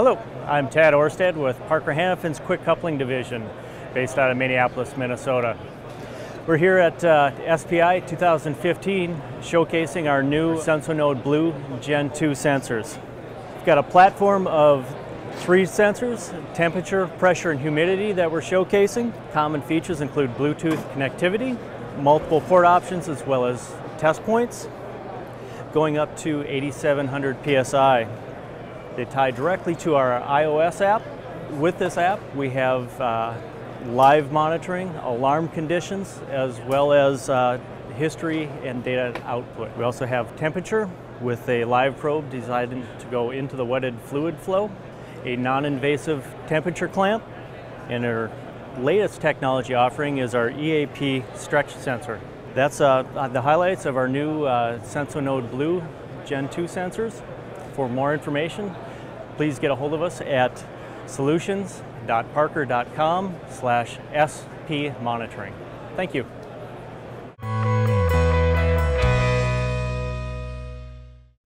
I'm Tad Orstad with Parker Hannifin's Quick Coupling Division, based out of Minneapolis, Minnesota. We're here at uh, SPI 2015 showcasing our new SensoNODE Blue Gen 2 sensors. We've got a platform of three sensors, temperature, pressure, and humidity that we're showcasing. Common features include Bluetooth connectivity, multiple port options, as well as test points, going up to 8700 PSI. They tie directly to our iOS app. With this app, we have uh, live monitoring, alarm conditions, as well as uh, history and data output. We also have temperature with a live probe designed to go into the wetted fluid flow, a non-invasive temperature clamp, and our latest technology offering is our EAP stretch sensor. That's uh, the highlights of our new uh, SensoNODE Blue Gen 2 sensors. For more information, please get a hold of us at solutions.parker.com slash SP monitoring. Thank you.